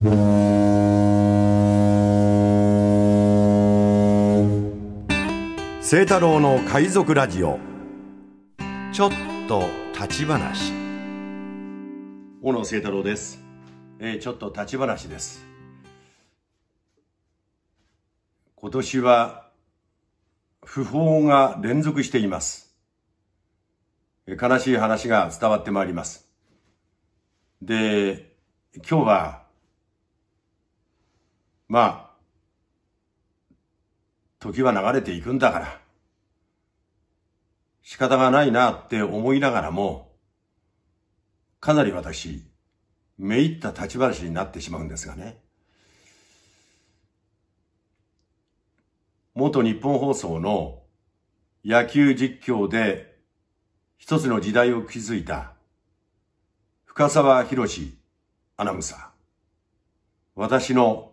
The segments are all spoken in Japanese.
清太郎の海賊ラジオ。ちょっと立ち話。小野清太郎です、えーちょっと立ち話です。今年は不法が連続しています。悲しい話が伝わってまいります。で今日はまあ時は流れていくんだから仕方がないなって思いながらもかなり私、めいった立ち話になってしまうんですがね。元日本放送の野球実況で一つの時代を築いた深沢博士アナウンサー。私の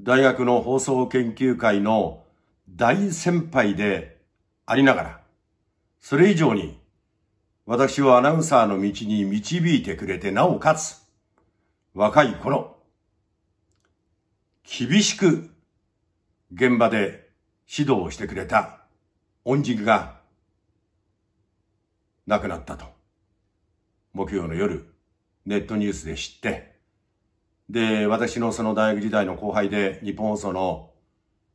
大学の放送研究会の大先輩でありながら、それ以上に私をアナウンサーの道に導いてくれて、なおかつ、若い頃、厳しく現場で指導をしてくれた恩人が亡くなったと。木曜の夜、ネットニュースで知って、で、私のその大学時代の後輩で日本放送の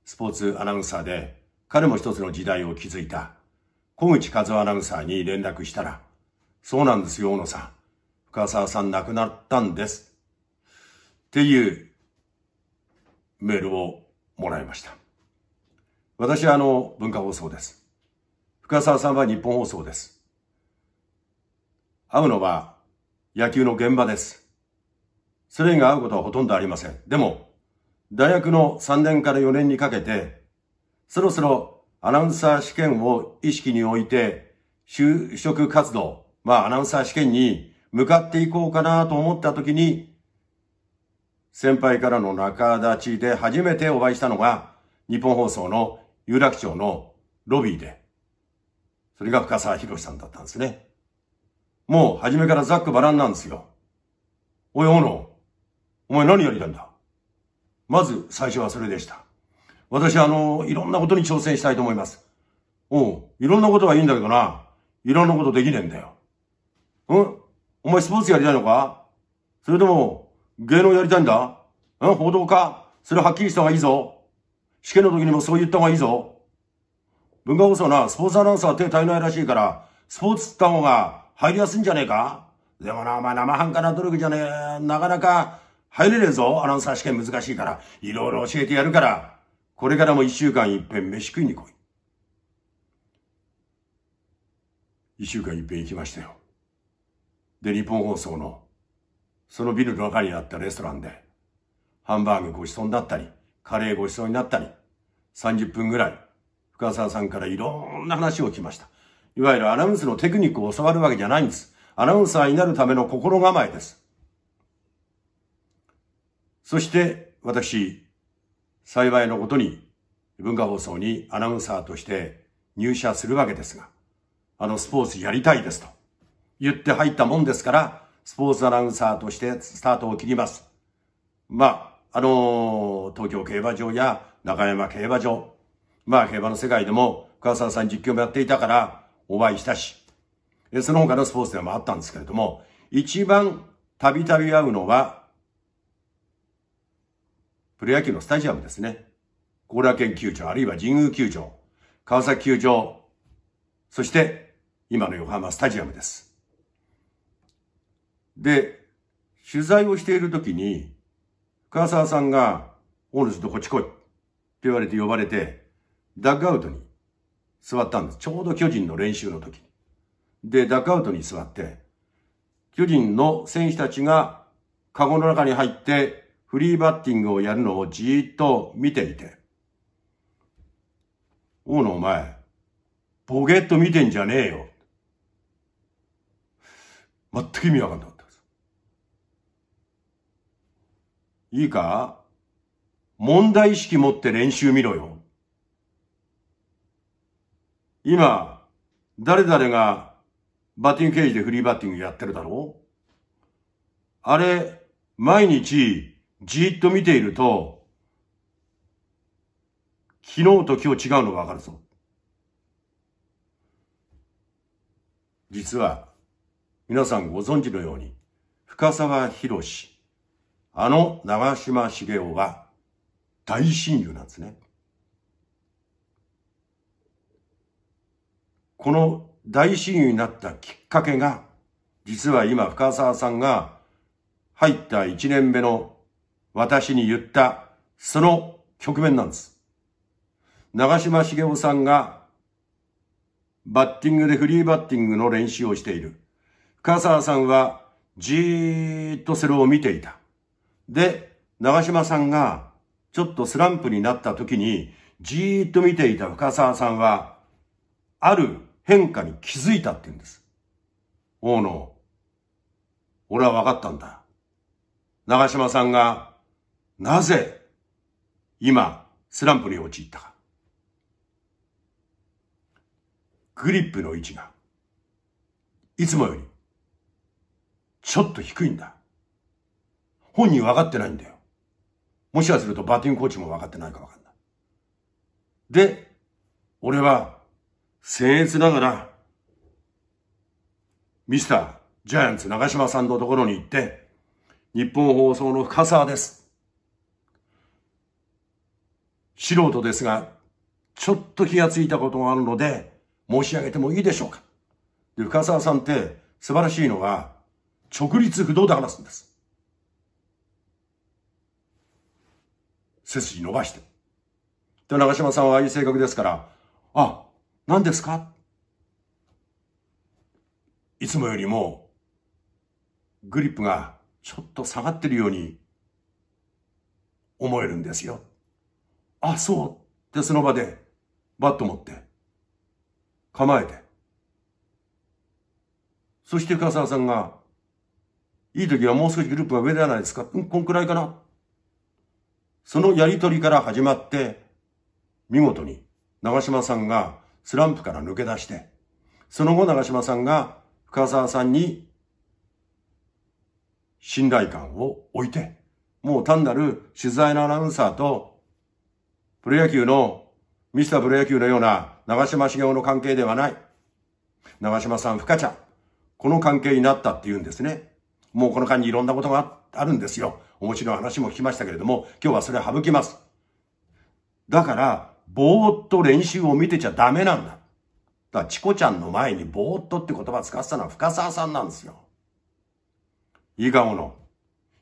スポーツアナウンサーで、彼も一つの時代を築いた小口和夫アナウンサーに連絡したら、そうなんですよ、小野さん。深沢さん亡くなったんです。っていうメールをもらいました。私はあの、文化放送です。深沢さんは日本放送です。会うのは野球の現場です。それ以外会うことはほとんどありません。でも、大学の3年から4年にかけて、そろそろアナウンサー試験を意識に置いて、就職活動、まあアナウンサー試験に向かっていこうかなと思った時に、先輩からの仲立ちで初めてお会いしたのが、日本放送の有楽町のロビーで、それが深沢博さんだったんですね。もう初めからざっくばらんなんですよ。おい、小野、お前何やりたいんだ？まず最初はそれでした。私あの、いろんなことに挑戦したいと思います。おう、いろんなことはいいんだけどな、いろんなことできねえんだよ。うん？お前スポーツやりたいのか？それとも、芸能やりたいんだ？うん？報道か？それはっきりした方がいいぞ。試験の時にもそう言った方がいいぞ。文化放送な、スポーツアナウンサーは手足りないらしいから、スポーツった方が入りやすいんじゃねえか？でもな、お前生半可な努力じゃねえ、なかなか入れねえぞ。アナウンサー試験難しいから、いろいろ教えてやるから、これからも一週間いっぺん飯食いに来い。一週間いっぺん行きましたよ。で、日本放送の、そのビルの中にあったレストランで、ハンバーグごちそうになったり、カレーごちそうになったり、30分ぐらい、深沢さんからいろんな話を聞きました。いわゆるアナウンスのテクニックを教わるわけじゃないんです。アナウンサーになるための心構えです。そして、私、幸いのことに、文化放送にアナウンサーとして入社するわけですが、あのスポーツやりたいですと言って入ったもんですから、スポーツアナウンサーとしてスタートを切ります。まあ、あの東京競馬場や中山競馬場、まあ競馬の世界でも深沢さん実況もやっていたからお会いしたし、その他のスポーツでもあったんですけれども、一番たびたび会うのは、プロ野球のスタジアムですね。後楽園球場、あるいは神宮球場、川崎球場、そして今の横浜スタジアムです。で、取材をしているときに、深沢さんが、大野ちょっとこっち来いって言われて呼ばれて、ダッグアウトに座ったんです。ちょうど巨人の練習の時に。で、ダッグアウトに座って、巨人の選手たちがカゴの中に入ってフリーバッティングをやるのをじーっと見ていて、大野お前、ボケっと見てんじゃねえよ。全く意味わかんなかったです。いいか？問題意識持って練習見ろよ。今、誰々がバッティングケージでフリーバッティングやってるだろう？あれ、毎日じーっと見ていると、昨日と今日違うのがわかるぞ。実は、皆さんご存知のように、深沢博士、あの長島茂雄は大親友なんですね。この大親友になったきっかけが、実は今深沢さんが入った1年目の私に言ったその局面なんです。長島茂雄さんがバッティングでフリーバッティングの練習をしている。深沢さんはじーっとそれを見ていた。で、長島さんがちょっとスランプになった時にじーっと見ていた深沢さんはある変化に気づいたって言うんです。大野、俺は分かったんだ。長島さんがなぜ今スランプに陥ったか。グリップの位置がいつもよりちょっと低いんだ。本人分かってないんだよ。もしかするとバッティングコーチも分かってないか分かんない。で、俺は、僭越ながら、ミスタージャイアンツ長嶋さんのところに行って、日本放送の深沢です。素人ですが、ちょっと気がついたことがあるので、申し上げてもいいでしょうか。で、深沢さんって素晴らしいのが、直立不動で話すんです。背筋伸ばして。で、長島さんはああいう性格ですから、あ、何ですか？いつもよりも、グリップがちょっと下がってるように思えるんですよ。あ、そうってその場でバット持って構えて。そして深沢さんがいい時はもう少しグループが上ではないですかうん、こんくらいかなそのやりとりから始まって、見事に長島さんがスランプから抜け出して、その後長島さんが深沢さんに信頼感を置いて、もう単なる取材のアナウンサーと、プロ野球の、ミスタープロ野球のような長島茂雄の関係ではない。長島さん、深ちゃん。この関係になったって言うんですね。もうこの間にいろんなことがあるんですよ。面白い話も聞きましたけれども、今日はそれ省きます。だから、ぼーっと練習を見てちゃダメなんだ。だから、チコちゃんの前にぼーっとって言葉使ってたのは深沢さんなんですよ。いいかもの。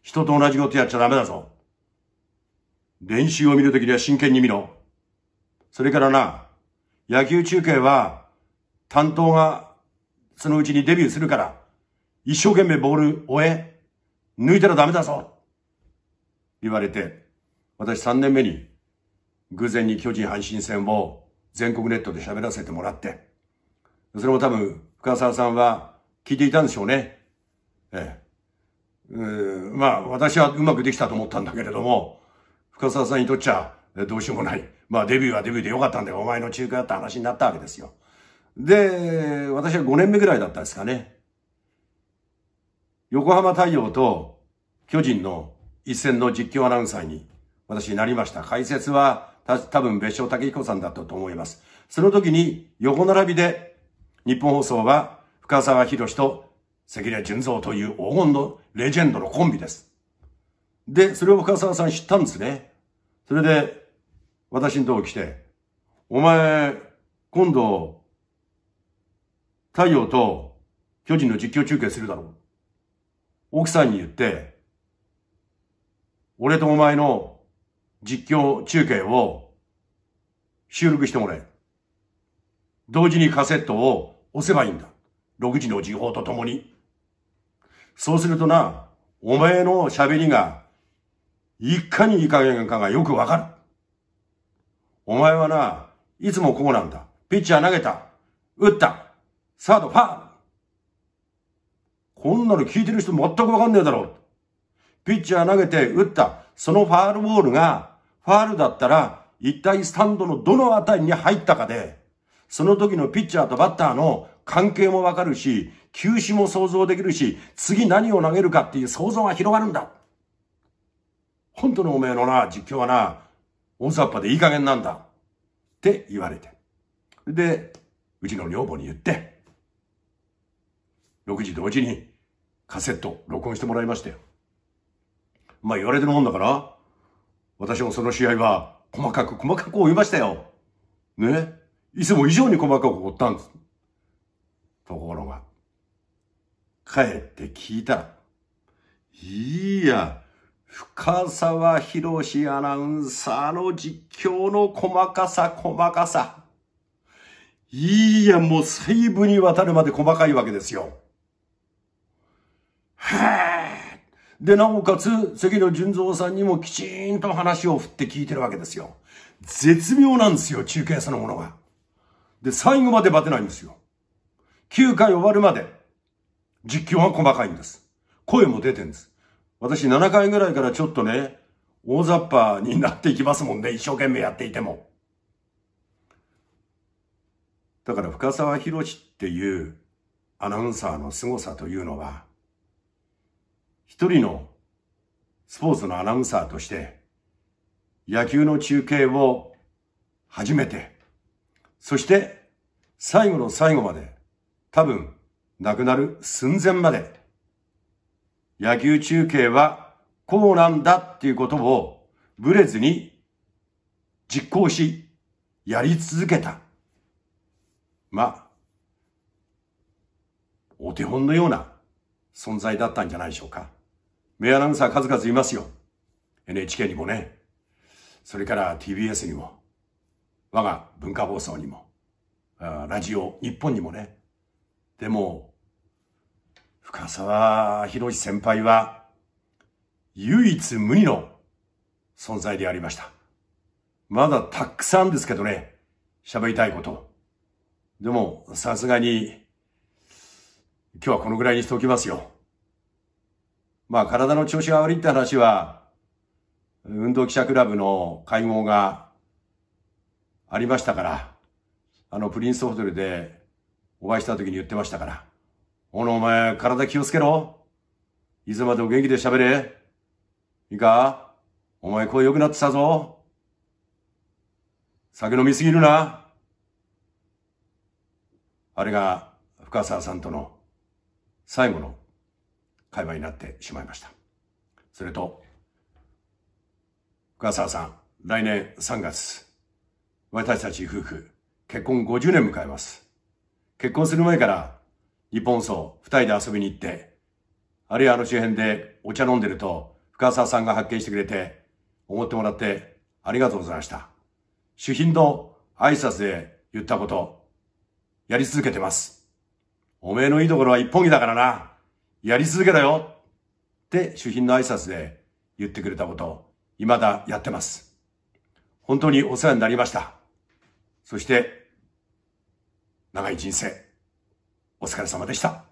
人と同じことやっちゃダメだぞ。練習を見るときには真剣に見ろ。それからな、野球中継は担当がそのうちにデビューするから、一生懸命ボール終え、抜いたらダメだぞ言われて、私3年目に偶然に巨人阪神戦を全国ネットで喋らせてもらって、それも多分深澤さんは聞いていたんでしょうね。ええ。うまあ私はうまくできたと思ったんだけれども、深澤さんにとっちゃどうしようもない。まあデビューはデビューでよかったんだよ。お前の中華やった話になったわけですよ。で、私は5年目ぐらいだったんですかね。横浜太陽と巨人の一戦の実況アナウンサーに私なりました。解説はた多分別所武彦さんだったと思います。その時に横並びで日本放送は深沢博士と関根純三という黄金のレジェンドのコンビです。で、それを深沢さん知ったんですね。それで私のとこ来て、お前、今度、太陽と巨人の実況中継するだろう。奥さんに言って、俺とお前の実況中継を収録してもらえ。同時にカセットを押せばいいんだ。6時の時報とともに。そうするとな、お前の喋りが、いかにいい加減かがよくわかる。お前はな、いつもこうなんだ。ピッチャー投げた。打った。サード、ファーこんなの聞いてる人全くわかんねえだろう。ピッチャー投げて打った。そのファールボールが、ファールだったら、一体スタンドのどのあたりに入ったかで、その時のピッチャーとバッターの関係もわかるし、球種も想像できるし、次何を投げるかっていう想像が広がるんだ。本当のおめえのな、実況はな、大雑把でいい加減なんだ。って言われて。で、うちの女房に言って、6時同時にカセット録音してもらいましたよ。まあ言われてるもんだから、私もその試合は細かく細かく追いましたよ。ね？いつも以上に細かく追ったんです。ところが、帰って聞いたら、いや、深沢博士アナウンサーの実況の細かさ、細かさ。いや、もう細部にわたるまで細かいわけですよ。で、なおかつ、関野純三さんにもきちんと話を振って聞いてるわけですよ。絶妙なんですよ、中継そのものが。で、最後までバテないんですよ。9回終わるまで、実況は細かいんです。声も出てんです。私7回ぐらいからちょっとね、大雑把になっていきますもんね、一生懸命やっていても。だから深沢博士っていうアナウンサーの凄さというのは、一人のスポーツのアナウンサーとして、野球の中継を始めて、そして最後の最後まで、多分亡くなる寸前まで、野球中継はこうなんだっていうことをブレずに実行し、やり続けた。まあ、お手本のような存在だったんじゃないでしょうか。名アナウンサー数々いますよ。NHK にもね。それから TBS にも。我が文化放送にも。ラジオ日本にもね。でも、深沢博先輩は、唯一無二の存在でありました。まだたくさんですけどね、喋りたいこと。でも、さすがに、今日はこのぐらいにしておきますよ。まあ、体の調子が悪いって話は、運動記者クラブの会合がありましたから、あの、プリンスホテルでお会いした時に言ってましたから、おの、お前、体気をつけろ。いつまでも元気で喋れ。いいか？お前声良くなってたぞ。酒飲みすぎるな。あれが深沢さんとの最後の会話になってしまいました。それと、深沢さん、来年3月、私たち夫婦、結婚50年迎えます。結婚する前から、日本層、二人で遊びに行って、あるいはあの周辺でお茶飲んでると、深沢さんが発見してくれて、思ってもらって、ありがとうございました。主賓の挨拶で言ったこと、やり続けてます。おめえのいいところは一本気だからな。やり続けろよって主賓の挨拶で言ってくれたこと未だやってます。本当にお世話になりました。そして、長い人生、お疲れ様でした。